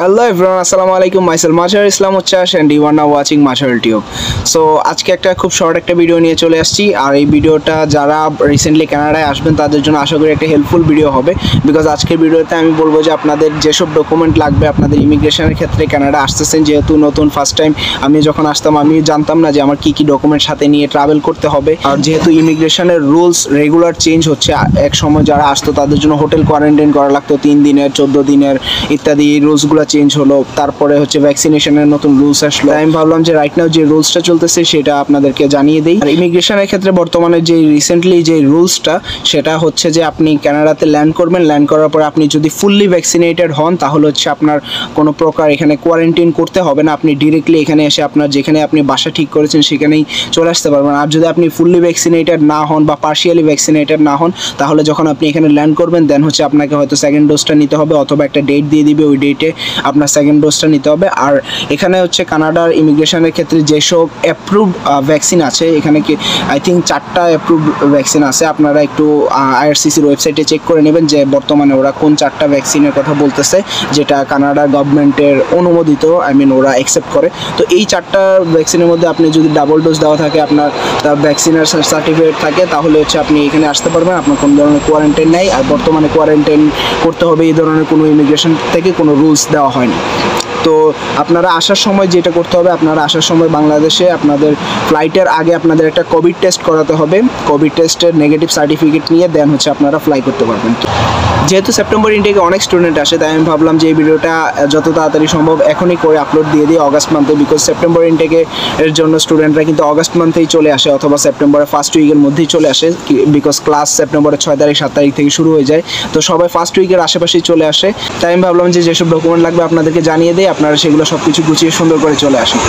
Hello everyone আসসালামু আলাইকুম myself Mashar Islam উচ্চাস and you are now watching Mashar tube so আজকে একটা খুব শর্ট একটা ভিডিও নিয়ে চলে আসছি। আর এই ভিডিওটা যারা রিসেন্টলি কানাডায় আসবেন, তাদের জন্য আশা করি একটা হেল্পফুল ভিডিও হবে। বিকজ আজকের ভিডিওতে আমি বলব যে আপনাদের যেসব ডকুমেন্ট লাগবে, আপনাদের ইমিগ্রেশনের ক্ষেত্রে কানাডা আসতেছেন, যেহেতু নতুন ফার্স্ট টাইম আমি যখন আসতাম আমি জানতাম না যে আমার কী কী ডকুমেন্ট সাথে নিয়ে ট্রাভেল করতে হবে। আর যেহেতু ইমিগ্রেশনের রুলস রেগুলার চেঞ্জ হচ্ছে, এক সময় যারা আসতো, তাদের জন্য হোটেল কোয়ারেন্টাইন করা লাগতো, তিন দিনের, চোদ্দ দিনের, ইত্যাদি এই রুলসগুলো চেঞ্জ হলো, তারপরে হচ্ছে ভ্যাকসিনেশনের নতুন রুলস আসলো। আমি ভাবলাম যে রাইট নাও যে রুলসটা চলতেছে সেটা আপনাদেরকে জানিয়ে দিই। আর ইমিগ্রেশনের ক্ষেত্রে বর্তমানে যে রিসেন্টলি যে রুলসটা সেটা হচ্ছে যে আপনি কানাডাতে ল্যান্ড করবেন। ল্যান্ড করার পর আপনি যদি ফুললি ভ্যাকসিনেটেড হন, তাহলে হচ্ছে আপনার কোনো প্রকার এখানে কোয়ারেন্টাইন করতে হবে না। আপনি ডিরেক্টলি এখানে এসে আপনার যেখানে আপনি বাসা ঠিক করেছেন, সেখানেই চলে আসতে পারবেন। আর যদি আপনি ফুললি ভ্যাকসিনেটেড না হন বা পার্শিয়ালি ভ্যাকসিনেটেড না হন, তাহলে যখন আপনি এখানে ল্যান্ড করবেন দেন হচ্ছে আপনাকে হয়তো সেকেন্ড ডোজটা নিতে হবে, অথবা একটা ডেট দিয়ে দিবে ওই ডেটে আপনার সেকেন্ড ডোজটা নিতে হবে। আর এখানে হচ্ছে কানাডার ইমিগ্রেশনের ক্ষেত্রে যেসব অ্যাপ্রুভড ভ্যাকসিন আছে, এখানে কি আই থিঙ্ক চারটা অ্যাপ্রুভড ভ্যাকসিন আছে। আপনারা একটু আইআরসিসির ওয়েবসাইটে চেক করে নেবেন যে বর্তমানে ওরা কোন চারটা ভ্যাকসিনের কথা বলতেছে, যেটা কানাডা গভর্নমেন্টের অনুমোদিত আই মিন ওরা অ্যাকসেপ্ট করে। তো এই চারটা ভ্যাকসিনের মধ্যে আপনি যদি ডাবল ডোজ দেওয়া থাকে, আপনার ভ্যাকসিনের সার্টিফিকেট থাকে, তাহলে হচ্ছে আপনি এখানে আসতে পারবেন। আপনার কোনো ধরনের কোয়ারেন্টাইন নেই। আর বর্তমানে কোয়ারেন্টাইন করতে হবে, এই ধরনের কোনো ইমিগ্রেশন থেকে কোনো রুলস দেওয়া হয়নি। তো আপনারা আসার সময় যেটা করতে হবে, আপনারা আসার সময় বাংলাদেশে আপনাদের ফ্লাইটের আগে আপনাদের একটা কোভিড টেস্ট করাতে হবে। কোভিড টেস্টের নেগেটিভ সার্টিফিকেট নিয়ে দেন হচ্ছে আপনারা ফ্লাই করতে পারবেন। যেহেতু সেপ্টেম্বর ইনটেকে অনেক স্টুডেন্ট আসে, তাই আমি ভাবলাম যে এই ভিডিওটা যত তাড়াতাড়ি সম্ভব এখনই করে আপলোড দিয়ে দিই অগাস্ট মান্থে বিকজ সেপ্টেম্বর ইনটেকে এর জন্য স্টুডেন্টরা কিন্তু অগাস্ট মান্থেই চলে আসে, অথবা সেপ্টেম্বরের ফার্স্ট উইকের মধ্যেই চলে আসে বিকজ ক্লাস সেপ্টেম্বরের ছয় তারিখ, সাত তারিখ থেকে শুরু হয়ে যায়। তো সবাই ফার্স্ট উইকের আশেপাশেই চলে আসে। তাই আমি ভাবলাম যে যেসব ডকুমেন্ট লাগবে আপনাদেরকে জানিয়ে দিই, আপনারা সেগুলো সব কিছু গুছিয়ে সুন্দর করে চলে আসেন।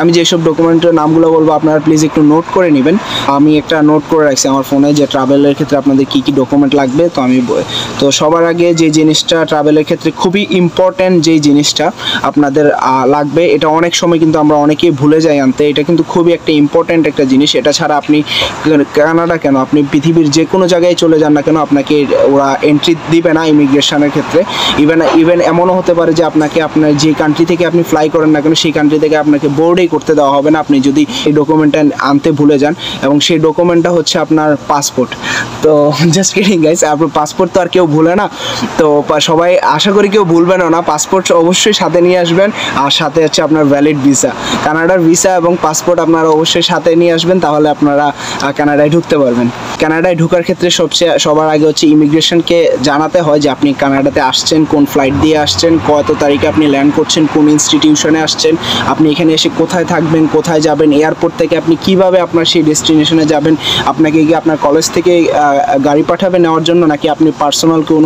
আমি যেসব ডকুমেন্টের নামগুলো বলব, আপনারা প্লিজ একটু নোট করে নেবেন। আমি একটা নোট করে রাখছি আমার ফোনে যে ট্রাভেলের ক্ষেত্রে আপনাদের কী কী ডকুমেন্ট লাগবে, তো আমি তো সবার আগে যে জিনিসটা ট্রাভেলের ক্ষেত্রে খুবই ইম্পর্ট্যান্ট যেই জিনিসটা আপনাদের লাগবে, এটা অনেক সময় কিন্তু আমরা অনেকেই ভুলে যাই আনতে। এটা কিন্তু খুবই একটা ইম্পর্ট্যান্ট একটা জিনিস। এটা ছাড়া আপনি কানাডা কেন? আপনি পৃথিবীর যে কোনো জায়গায় চলে যান না কেন, আপনাকে ওরা এন্ট্রি দিবে না ইমিগ্রেশনের ক্ষেত্রে। ইভেন ইভেন এমনও হতে পারে যে আপনাকে আপনার যে কান্ট্রি থেকে আপনি ফ্লাই করেন না কেন, সেই কান্ট্রি থেকে আপনাকে বোর্ডেই করতে দেওয়া হবে না। আপনি যদি এই ডকুমেন্টটা আনতে ভুলে যান, এবং সেই ডকুমেন্টটা হচ্ছে আপনার পাসপোর্ট তো জাস্ট কিডিং গাইস আপনার পাসপোর্ট তো আর কেউ ভুলে না? তো সবাই আশা করি কেউ ভুলবেন না। পাসপোর্ট অবশ্যই সাথে নিয়ে আসবেন। আর সাথে হচ্ছে আপনার ভ্যালিড ভিসা কানাডার ভিসা এবং পাসপোর্ট আপনারা অবশ্যই সাথে নিয়ে আসবেন, তাহলে আপনারা কানাডায় ঢুকতে পারবেন। কানাডায় ঢোকার ক্ষেত্রে সবচেয়ে, সবার আগে হচ্ছে ইমিগ্রেশনকে জানাতে হয় যে আপনি কানাডাতে আসছেন, কোন ফ্লাইট দিয়ে আসছেন, কত তারিখে আপনি ল্যান্ড করছেন, কোন ইনস্টিটিউশনে আসছেন, আপনি এখানে এসে কোথায় থাকবেন, কোথায় যাবেন এয়ারপোর্ট থেকে আপনি কীভাবে আপনার সেই ডেস্টিনেশনে যাবেন, আপনাকে কি আপনার কলেজ থেকে গাড়ি পাঠাবে নেওয়ার জন্য, নাকি আপনি পার্সোনাল কোনো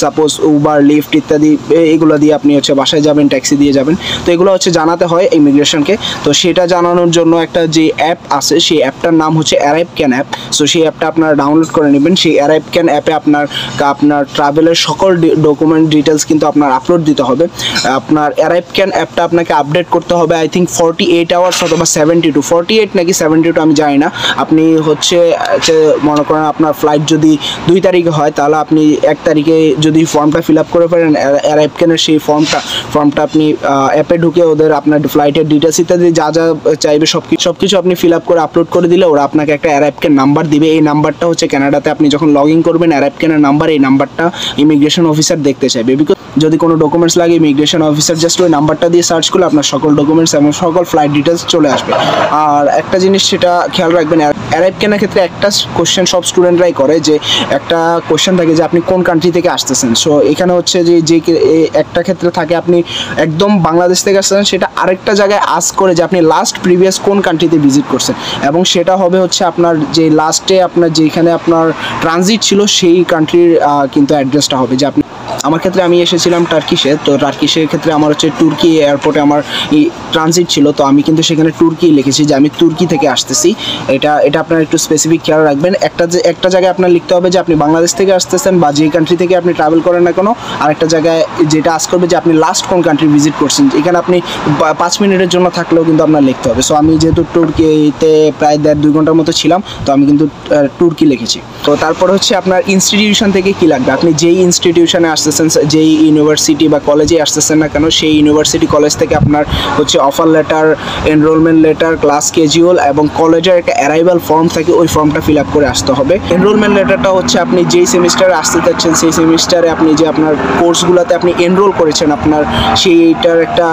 সাপোজ উবার লিফট ইত্যাদি এগুলো দিয়ে আপনি হচ্ছে বাসায় যাবেন ট্যাক্সি দিয়ে যাবেন। তো এগুলো হচ্ছে জানাতে হয় ইমিগ্রেশনকে তো সেটা জানানোর জন্য একটা যে অ্যাপ আছে, সেই অ্যাপটার নাম হচ্ছে অ্যারাইভ ক্যান অ্যাপ সো সেই অ্যাপটা আপনারা ডাউনলোড করে নেবেন। সেই অ্যারাইভ ক্যান অ্যাপে আপনার আপনার ট্রাভেলের সকল ডকুমেন্ট ডিটেলস কিন্তু আপনার আপলোড দিতে হবে। আপনার অ্যারাইভ ক্যান অ্যাপটা আপনাকে আপডেট করতে হবে I think forty eight hours অথবা সেভেন্টি টু ফর্টি এইট নাকি সেভেন্টি টু আমি জানি না। আপনি হচ্ছে মনে করেন আপনার ফ্লাইট যদি দুই তারিখে হয় তাহলে আপনি এক তারিখে যদি ফর্মটা ফিল আপ করে ফেলেন অ্যারাইভ ক্যানের সেই ফর্মটা ফর্মটা আপনি অ্যাপে ঢুকে ওদের আপনার ফ্লাইটের ডিটেলস ইত্যাদি যা যা চাইবে সব কিছু সব কিছু আপনি ফিল আপ করে আপলোড করে দিলে ওরা আপনাকে একটা অ্যারাইভকেন নাম্বার দিবে। এই নাম্বারটা হচ্ছে কানাডাতে আপনি যখন লগ ইন করবেন অ্যারাইভকেনের নাম্বার এই নাম্বারটা ইমিগ্রেশন অফিসার দেখতে চাইবে। বিকজ যদি কোনো ডকুমেন্টস লাগে ইমিগ্রেশন অফিসার জাস্ট ওই নাম্বারটা দিয়ে সার্চ করলে আপনার সকল ডকুমেন্টস এবং সকল ফ্লাইট ডিটেলস চলে আসবে। আর একটা জিনিস সেটা খেয়াল রাখবেন অ্যারাইভ কেনার ক্ষেত্রে একটা কোশ্চেন সব স্টুডেন্টরাই করে যে একটা কোশ্চেন থাকে যে আপনি কোন কান্ট্রি থেকে আসতেছেন? সো এখানে হচ্ছে যে যে একটা ক্ষেত্রে থাকে আপনি একদম বাংলাদেশ থেকে আসতেছেন, সেটা আরেকটা জায়গায় আস করে যে আপনি লাস্ট প্রিভিয়াস কোন কান্ট্রিতে ভিজিট করছেন। এবং সেটা হবে হচ্ছে আপনার যে লাস্টে আপনার যেখানে আপনার ট্রানজিট ছিল, সেই কান্ট্রির কিন্তু অ্যাড্রেসটা হবে যে আপনি আমার ক্ষেত্রে আমি এসেছিলাম টার্কিশে তো টার্কিশের ক্ষেত্রে আমার হচ্ছে তুর্কি এয়ারপোর্টে আমার ট্রানজিট ছিল, তো আমি কিন্তু সেখানে তুর্কি লিখেছি যে আমি তুর্কি থেকে আসতেছি। এটা এটা আপনার একটু স্পেসিফিক খেয়াল রাখবেন। একটা যে, একটা জায়গায় আপনার লিখতে হবে যে আপনি বাংলাদেশ থেকে আসতেছেন বা যে কান্ট্রি থেকে আপনি ট্রাভেল করেন না কোনো, আর একটা জায়গায় যেটা আস করবে যে আপনি লাস্ট কোন কান্ট্রি ভিজিট করছেন, এখানে আপনি পাঁচ মিনিটের জন্য থাকলেও কিন্তু আপনার লিখতে হবে। সো আমি যেহেতু তুর্কিতে প্রায় দেড়, দুই ঘণ্টার মতো ছিলাম, তো আমি কিন্তু তুর্কি লিখেছি। তো তারপর হচ্ছে আপনার ইনস্টিটিউশন থেকে কী লাগবে? আপনি যেই ইনস্টিটিউশনে আসছেন আসতেছেন যেই ইউনিভার্সিটি বা কলেজে আসতেছেন না কেন, সেই ইউনিভার্সিটি কলেজ থেকে আপনার হচ্ছে offer letter enrollment letter class schedule এবং কলেজের একটা অ্যারাইভাল ফর্ম থাকে, ওই ফর্মটা ফিল আপ করে আসতে হবে। এনরোলমেন্ট লেটারটা হচ্ছে আপনি যেই সেমিস্টারে আসতে চাচ্ছেন সেই সেমিস্টারে আপনি যে আপনার কোর্সগুলোতে আপনি এনরোল করেছেন, আপনার সেইটার একটা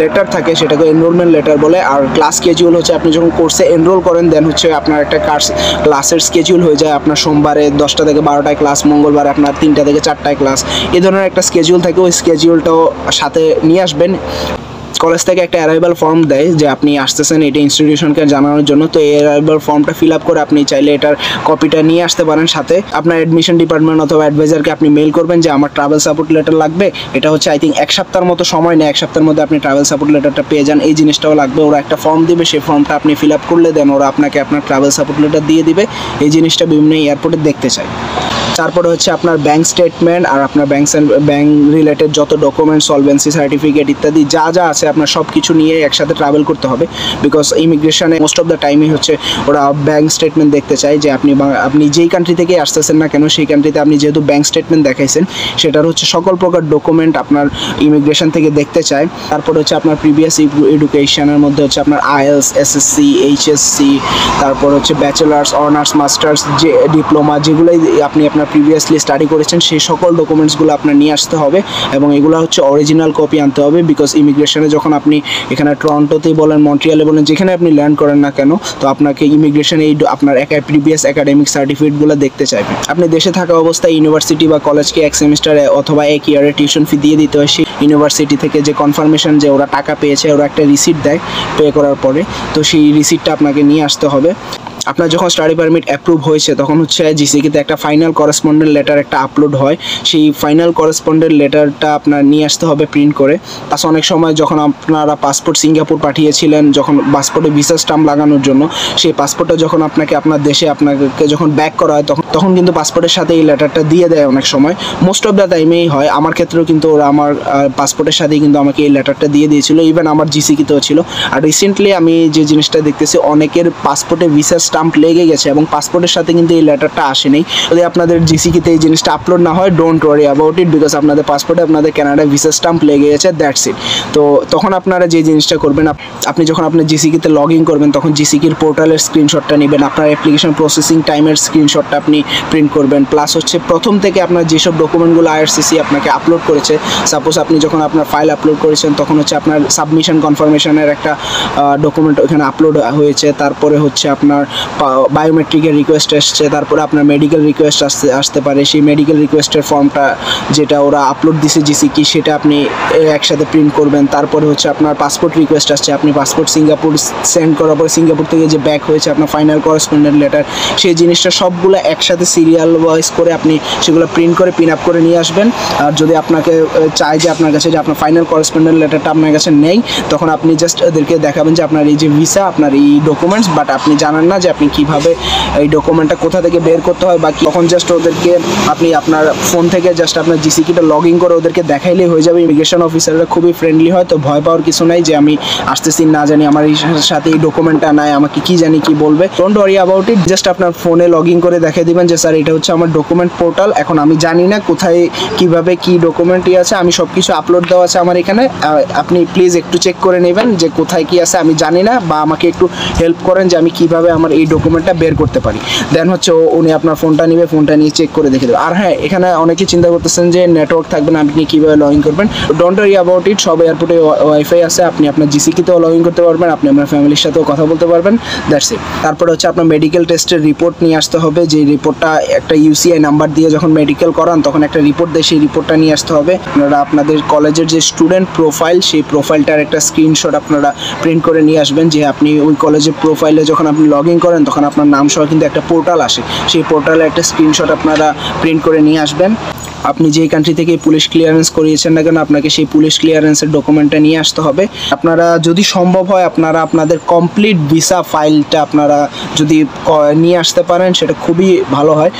লেটার থাকে, সেটাকে এনরোলমেন্ট লেটার বলে। আর ক্লাস স্কেজিউল হচ্ছে, আপনি যখন কোর্সে এনরোল করেন দেন হচ্ছে আপনার একটা ক্লাস ক্লাসের স্কেজিউল হয়ে যায় আপনার সোমবারে দশটা থেকে বারোটায় ক্লাস মঙ্গলবারে আপনার তিনটা থেকে চারটায় ক্লাস এ ধরনের একটা স্কেজিউল থাকে, ওই স্কেজিউলটাও সাথে নিয়ে আসবেন। কলেজ থেকে একটা অ্যারাইভাল ফর্ম দেয় যে আপনি আসতেছেন এটা ইনস্টিটিউশনকে জানানোর জন্য। তো এই অ্যারাইভাল ফর্মটা ফিল আপ করে আপনি চাইলে এটার কপিটা নিয়ে আসতে পারেন সাথে। আপনার অ্যাডমিশন ডিপার্টমেন্ট অথবা অ্যাডভাইজারকে আপনি মেল করবেন যে আমার ট্রাভেল সাপোর্ট লেটার লাগবে। এটা হচ্ছে আই থিঙ্ক এক সপ্তাহের মতো সময় নেয়। এক সপ্তাহের মধ্যে আপনি ট্রাভেল সাপোর্ট লেটারটা পেয়ে যান। এই জিনিসটাও লাগবে। ওরা একটা ফর্ম দিবে। সেই ফর্মটা আপনি ফিল আপ করলে দেন। ওরা আপনাকে আপনার ট্রাভেল সাপোর্ট লেটার দিয়ে দিবে। এই জিনিসটা বিভিন্ন এয়ারপোর্টে দেখতে চাই তারপরে হচ্ছে আপনার ব্যাংক স্টেটমেন্ট আর আপনার ব্যাংক ব্যাংক রিলেটেড যত ডকুমেন্ট সলভেন্সি সার্টিফিকেট ইত্যাদি যা যা আছে আপনার সব কিছু নিয়ে একসাথে ট্রাভেল করতে হবে। বিকজ ইমিগ্রেশনে মোস্ট অফ দ্য টাইমই হচ্ছে ওরা ব্যাংক স্টেটমেন্ট দেখতে চায় যে আপনি আপনি যেই কান্ট্রি থেকে আসতেছেন না কেন, সেই কান্ট্রিতে আপনি যেহেতু ব্যাংক স্টেটমেন্ট দেখাইছেন, সেটার হচ্ছে সকল প্রকার ডকুমেন্ট আপনার ইমিগ্রেশন থেকে দেখতে চায়। তারপর হচ্ছে আপনার প্রিভিয়াস এডুকেশনের মধ্যে হচ্ছে আপনার আইএলস এসএসসি এইচএসসি তারপর হচ্ছে ব্যাচেলার্স অনার্স মাস্টার্স যে ডিপ্লোমা যেগুলোই আপনি আপনার প্রিভিয়াসলি স্টাডি করেছেন, সেই সকল ডকুমেন্টসগুলো আপনার নিয়ে আসতে হবে এবং এগুলো হচ্ছে অরিজিনাল কপি আনতে হবে বিকজ ইমিগ্রেশনে যখন আপনি এখানে টরন্টোতেই বলেন মন্ট্রিয়ালে বলেন, যেখানে আপনি ল্যান্ড করেন না কেন, তো আপনাকে ইমিগ্রেশন এই আপনার একা প্রিভিয়াস একাডেমিক সার্টিফিকেটগুলো দেখতে চাইবে। আপনি দেশে থাকা অবস্থায় ইউনিভার্সিটি বা কলেজকে এক সেমিস্টারে অথবা এক ইয়ারে টিউশন ফি দিয়ে দিতে হয়, সেই ইউনিভার্সিটি থেকে যে কনফার্মেশন যে ওরা টাকা পেয়েছে, ওরা একটা রিসিট দেয় পে করার পরে, তো সেই রিসিটটা আপনাকে নিয়ে আসতে হবে। আপনার যখন স্টাডি পারমিট অ্যাপ্রুভ হয়েছে, তখন হচ্ছে জিসিকিতে একটা ফাইনাল করেসপন্ডেন্ট লেটার একটা আপলোড হয়। সেই ফাইনাল করেসপন্ডেন্ট লেটারটা আপনার নিয়ে আসতে হবে প্রিন্ট করে। প্লাস অনেক সময় যখন আপনারা পাসপোর্ট সিঙ্গাপুর পাঠিয়েছিলেন, যখন পাসপোর্টে ভিসা স্টাম্প লাগানোর জন্য, সেই পাসপোর্টটা যখন আপনাকে আপনার দেশে আপনাকে যখন ব্যাক করা হয়, তখন তখন কিন্তু পাসপোর্টের সাথে এই লেটারটা দিয়ে দেয় অনেক সময়। মোস্ট অফ দ্য টাইমেই হয়। আমার ক্ষেত্রেও কিন্তু ওরা আমার পাসপোর্টের সাথেই কিন্তু আমাকে এই লেটারটা দিয়ে দিয়েছিল। ইভেন আমার জিসিকিতেও ছিল। আর রিসেন্টলি আমি যে জিনিসটা দেখতেছি, অনেকের পাসপোর্টে ভিসা স্টাম্প লেগে গেছে এবং পাসপোর্টের সাথে কিন্তু এই লেটারটা আসেনি। যদি আপনাদের জিসিকিতে এই জিনিসটা আপলোড না হয় don't worry about it because আপনাদের পাসপোর্টে আপনাদের কানাডায় ভিসা স্টাম্প লেগে গেছে দ্যাটস ইট তো তখন আপনারা যে জিনিসটা করবেন, আপ- আপনি যখন আপনার জিসিকিতে লগ ইন করবেন, তখন জিসিকির পোর্টালের স্ক্রিনশটটা নেবেন, আপনার অ্যাপ্লিকেশন প্রসেসিং টাইমের স্ক্রিনশটটা আপনি প্রিন্ট করবেন প্লাস হচ্ছে প্রথম থেকে আপনার যেসব ডকুমেন্টগুলো আইআরসিসি আপনাকে আপলোড করেছে সাপোজ আপনি যখন আপনার ফাইল আপলোড করেছেন, তখন হচ্ছে আপনার সাবমিশন কনফার্মেশনের একটা ডকুমেন্ট ওখানে আপলোড হয়েছে, তারপরে হচ্ছে আপনার বায়োমেট্রিকের রিকোয়েস্ট এসছে, তারপরে আপনার মেডিকেল রিকোয়েস্ট আসতে আসতে পারে। সেই মেডিকেল রিকোয়েস্টের ফর্মটা যেটা ওরা আপলোড দিছে জিসি কি সেটা আপনি একসাথে প্রিন্ট করবেন। তারপরে হচ্ছে আপনার পাসপোর্ট রিকোয়েস্ট আসছে। আপনি পাসপোর্ট সিঙ্গাপুর সেন্ড করার পরে সিঙ্গাপুর থেকে যে ব্যাক হয়েছে আপনার ফাইনাল করেসপন্ডেন্ট লেটার সেই জিনিসটা সবগুলো একসাথে সিরিয়াল ওয়াইজ করে আপনি সেগুলো প্রিন্ট করে পিন আপ করে নিয়ে আসবেন। আর যদি আপনাকে চায় যে আপনার কাছে যে আপনার ফাইনাল করেসপন্ডেন্ট লেটারটা আপনার কাছে নেই, তখন আপনি জাস্ট ওদেরকে দেখাবেন যে আপনার এই যে ভিসা আপনার এই ডকুমেন্টস বাট আপনি জানান না যে আপনি কীভাবে এই ডকুমেন্টটা কোথা থেকে বের করতে হয় বা কি- তখন জাস্ট ওদেরকে আপনি আপনার ফোন থেকে জাস্ট আপনার জিসিকিটা লগ ইন করে ওদেরকে দেখাইলেই হয়ে যাবে। ইমিগ্রেশন অফিসাররা খুবই ফ্রেন্ডলি হয়, তো ভয় পাওয়ার কিছু নাই যে আমি আসতেছি না জানি, আমার এই সাথে এই ডকুমেন্টটা নাই, আমাকে কি জানি কি বলবে। Don't worry about it just আপনার ফোনে লগ ইন করে দেখিয়ে দিবেন যে, স্যার, এটা হচ্ছে আমার ডকুমেন্ট পোর্টাল এখন আমি জানি না কোথায়, কীভাবে কি ডকুমেন্টই আছে, আমি সব কিছু আপলোড দেওয়া আছে আমার এখানে আপনি প্লিজ একটু চেক করে নেবেন যে কোথায় কি আছে, আমি জানি না, বা আমাকে একটু হেল্প করেন যে আমি কীভাবে আমার এই ডকুমেন্টটা বের করতে পারি। দেন হচ্ছে উনি আপনার ফোনটা নিবে ফোনটা নিয়ে চেক করে দেখে দেবে। আর হ্যাঁ এখানে অনেকেই চিন্তা করতেছেন যে নেটওয়ার্ক থাকবে না, আপনি কীভাবে লগ ইন করবেন? ডোন্ট ওয়ারি অ্যাবাউট ইট সব এয়ারপোর্টে ওয়াইফাই আছে, আপনি আপনার জিসিকিতেও লগ ইন করতে পারবেন, আপনি আপনার ফ্যামিলির সাথেও কথা বলতে পারবেন দ্যাটস ইট তারপরে হচ্ছে আপনার মেডিকেল টেস্টের রিপোর্ট নিয়ে আসতে হবে যে রিপোর্টটা একটা ইউসিআই নাম্বার দিয়ে যখন মেডিকেল করান, তখন একটা রিপোর্ট দেয় সেই রিপোর্টটা নিয়ে আসতে হবে। আপনারা আপনাদের কলেজের যে স্টুডেন্ট প্রোফাইল সেই প্রোফাইলটার একটা স্ক্রিনশট আপনারা প্রিন্ট করে নিয়ে আসবেন, যে আপনি ওই কলেজের প্রোফাইলে যখন আপনি লগ ইন করেন, তখন আপনার নাম সহ কিন্তু একটা পোর্টাল আসে। সেই পোর্টালে একটা স্ক্রিনশট আপনারা প্রিন্ট করে নিয়ে আসবেন। আপনি যেই কান্ট্রি থেকে পুলিশ ক্লিয়ারেন্স করিয়েছেন না কেন, আপনাকে সেই পুলিশ ক্লিয়ারেন্সের ডকুমেন্টটা নিয়ে আসতে হবে। আপনারা যদি সম্ভব হয়, আপনারা আপনাদের কমপ্লিট ভিসা ফাইলটা আপনারা যদি নিয়ে আসতে পারেন, সেটা খুবই ভালো হয়।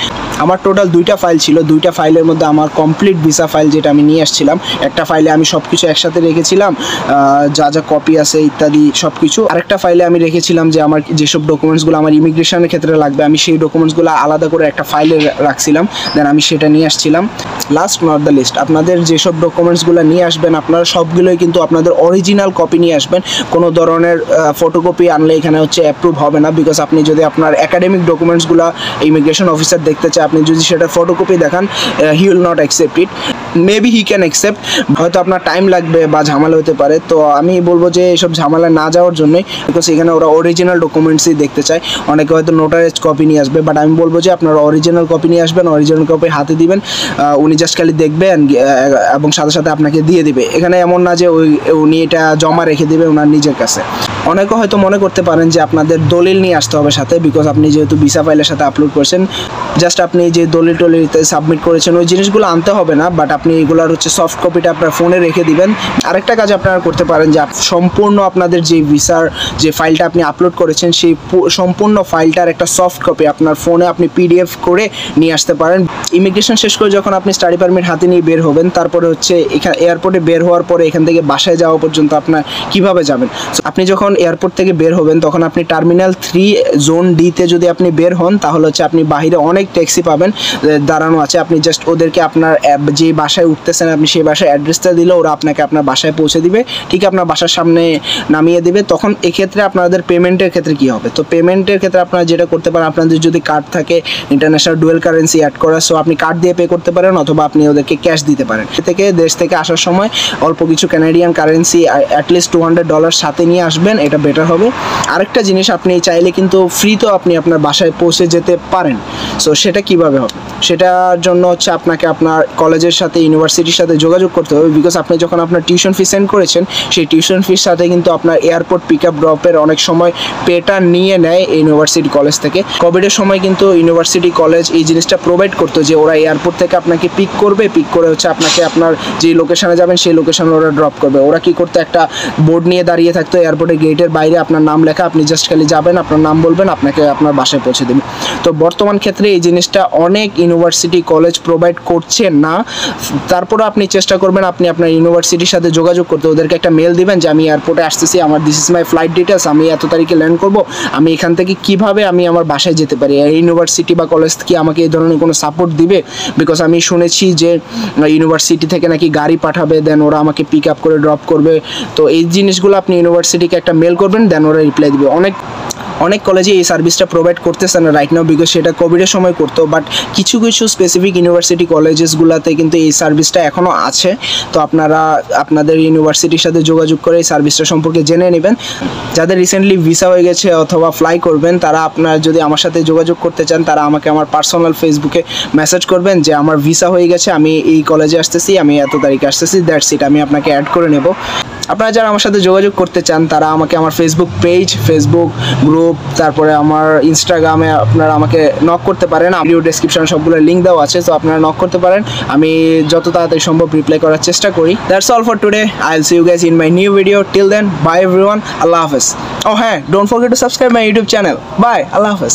আমার টোটাল দুইটা ফাইল ছিল। দুইটা ফাইলের মধ্যে আমার কমপ্লিট ভিসা ফাইল যেটা আমি নিয়ে আসছিলাম, একটা ফাইলে আমি সব কিছু একসাথে রেখেছিলাম যা যা কপি আছে ইত্যাদি সব কিছু আরেকটা ফাইলে আমি রেখেছিলাম যে আমার যেসব ডকুমেন্টসগুলো আমার ইমিগ্রেশনের ক্ষেত্রে লাগবে, আমি সেই ডকুমেন্টসগুলো আলাদা করে একটা ফাইলে রাখছিলাম দেন আমি সেটা নিয়ে আসছিলাম। লাস্ট নট দ্য লিস্ট আপনাদের যেসব ডকুমেন্টসগুলো নিয়ে আসবেন, আপনারা সবগুলোই কিন্তু আপনাদের অরিজিনাল কপি নিয়ে আসবেন। কোনো ধরনের ফটোকপি আনলে এখানে হচ্ছে অ্যাপ্রুভ হবে না বিকজ আপনি যদি আপনার একাডেমিক ডকুমেন্টসগুলো ইমিগ্রেশন অফিসার দেখতে চায়, আপনি যদি সেটার ফটোকপি দেখান he will not accept it maybe he can accept হয়তো আপনার টাইম লাগবে বা ঝামেলা হতে পারে। তো আমি বলব যে এইসব ঝামেলা না যাওয়ার জন্যই বিকজ এখানে ওরা অরিজিনাল ডকুমেন্টসই দেখতে চায়। অনেকে হয়তো নোটারাইজ কপি নিয়ে আসবে বাট আমি বলব যে আপনারা অরিজিনাল কপি নিয়ে আসবেন অরিজিনাল কপি হাতে দিবেন। উনি জাস্ট খালি দেখবেন এবং সাথে সাথে আপনাকে দিয়ে দিবে। এখানে এমন না যে ওই উনি এটা জমা রেখে দেবে ওনার নিজের কাছে। অনেকে হয়তো মনে করতে পারেন যে আপনাদের দলিল নিয়ে আসতে হবে সাথে বিকজ আপনি যেহেতু ভিসা ফাইলের সাথে আপলোড করছেন জাস্ট আপনি যে দলিল টলিলতে সাবমিট করেছেন, ওই জিনিসগুলো আনতে হবে না বাট আপনি এগুলোর হচ্ছে সফট কপিটা আপনার ফোনে রেখে দিবেন। আরেকটা কাজ আপনারা করতে পারেন যে সম্পূর্ণ আপনাদের যে ভিসার যে ফাইলটা আপনি আপলোড করেছেন, সেই সম্পূর্ণ ফাইলটার একটা সফট কপি আপনার ফোনে আপনি পিডিএফ করে নিয়ে আসতে পারেন। ইমিগ্রেশন শেষ করে যখন আপনি স্টাডি পারমিট হাতে নিয়ে বের হবেন, তারপরে হচ্ছে এখানে এয়ারপোর্টে বের হওয়ার পরে এখান থেকে বাসায় যাওয়া পর্যন্ত আপনার কীভাবে যাবেন? আপনি যখন এয়ারপোর্ট থেকে বের হবেন, তখন আপনি টার্মিনাল থ্রি জোন ডিতে যদি আপনি বের হন, তাহলে হচ্ছে আপনি বাইরে অনেক ট্যাক্সি পাবেন দাঁড়ানো আছে। আপনি জাস্ট ওদেরকে আপনার যে বাসায় উঠতেছেন, আপনি সেই বাসায় অ্যাড্রেসটা দিলে ওরা আপনাকে আপনার বাসায় পৌঁছে দিবে। ঠিক আপনার বাসার সামনে নামিয়ে দেবে। তখন এক্ষেত্রে আপনাদের পেমেন্টের ক্ষেত্রে কি হবে? তো পেমেন্টের ক্ষেত্রে আপনারা যেটা করতে পারেন, আপনাদের যদি কার্ড থাকে ইন্টারন্যাশনাল ডুয়েল কারেন্সি অ্যাড করা সো আপনি কার্ড দিয়ে পে করতে পারেন, অথবা আপনি ওদেরকে ক্যাশ দিতে পারেন। থেকে, দেশ থেকে আসার সময় অল্প কিছু Canadian currency at least two hundred dollar সাথে নিয়ে আসবেন এটা বেটার হবে। আরেকটা জিনিস আপনি চাইলে কিন্তু ফ্রিতেও আপনি আপনার বাসায় পৌঁছে যেতে পারেন। সো সেটা কীভাবে হবে? সেটার জন্য হচ্ছে আপনাকে আপনার কলেজের সাথে ইউনিভার্সিটির সাথে যোগাযোগ করতে হবে। বিকজ আপনি যখন আপনার টিউশন ফি সেন্ড করেছেন, সেই টিউশন ফির সাথে কিন্তু আপনার এয়ারপোর্ট পিক আপ ড্রপের অনেক সময় পেটা নিয়ে নেয় ইউনিভার্সিটি কলেজ থেকে। কোভিডের সময় কিন্তু ইউনিভার্সিটি কলেজ এই জিনিসটা প্রোভাইড করতো যে ওরা এয়ারপোর্ট থেকে আপনাকে পিক করবে পিক করে হচ্ছে আপনাকে আপনার যে লোকেশনে যাবেন, সেই লোকেশনে ওরা ড্রপ করবে। ওরা কি করতে? একটা বোর্ড নিয়ে দাঁড়িয়ে থাকতো এয়ারপোর্টের গেটের বাইরে আপনার নাম লেখা, আপনি জাস্ট খালি যাবেন, আপনার নাম বলবেন, আপনাকে আপনার বাসায় পৌঁছে দেবে। তো বর্তমান ক্ষেত্রে এই জিনিসটা অনেক ইউনিভার্সিটি কলেজ প্রোভাইড করছে না। তারপরে আপনি চেষ্টা করবেন, আপনি আপনার ইউনিভার্সিটির সাথে যোগাযোগ করতে। ওদেরকে একটা মেল দিবেন যে, আমি এয়ারপোর্টে আসতেছি, আমার this is my flight details আমি এত তারিখে ল্যান্ড করব, আমি এখান থেকে কীভাবে আমি আমার বাসায় যেতে পারি? ইউনিভার্সিটি বা কলেজ কি আমাকে এই ধরনের কোনো সাপোর্ট দিবে? বিকজ আমি শুনেছি যে ইউনিভার্সিটি থেকে নাকি গাড়ি পাঠাবে দেন ওরা আমাকে পিক আপ করে ড্রপ করবে। তো এই জিনিসগুলো আপনি ইউনিভার্সিটিকে একটা মেল করবেন দেন ওরা রিপ্লাই দিবে। অনেক অনেক কলেজে এই সার্ভিসটা প্রোভাইড করতেছে না রাইট নাও বিকজ সেটা কোভিডের সময় করতো বাট কিছু কিছু স্পেসিফিক ইউনিভার্সিটি কলেজেসগুলোতে কিন্তু এই সার্ভিসটা এখনও আছে। তো আপনারা, আপনাদের ইউনিভার্সিটির সাথে যোগাযোগ করে এই সার্ভিসটা সম্পর্কে জেনে নেবেন। যাদের রিসেন্টলি ভিসা হয়ে গেছে অথবা ফ্লাই করবেন, তারা আপনার যদি আমার সাথে যোগাযোগ করতে চান, তারা আমাকে আমার পার্সোনাল ফেসবুকে মেসেজ করবেন যে, আমার ভিসা হয়ে গেছে, আমি এই কলেজে আসতেছি, আমি এত তারিখে আসতেছি দ্যাটস ইট আমি আপনাকে অ্যাড করে নেব। আপনারা যারা আমার সাথে যোগাযোগ করতে চান, তারা আমাকে আমার ফেসবুক পেজ ফেসবুক গ্রুপ তারপরে আমার ইনস্টাগ্রামে আপনারা আমাকে নক করতে পারেন। ভিডিও ডেসক্রিপশন সবগুলো লিঙ্ক দেওয়া আছে, তো আপনারা নক করতে পারেন। আমি যত তাড়াতাড়ি সম্ভব রিপ্লাই করার চেষ্টা করি। That's all for today I will see you guys in my new video till then bye everyone আল্লাহ হাফেজ ও হ্যাঁ don't forget to subscribe my YouTube channel bye আল্লাহ হাফেজ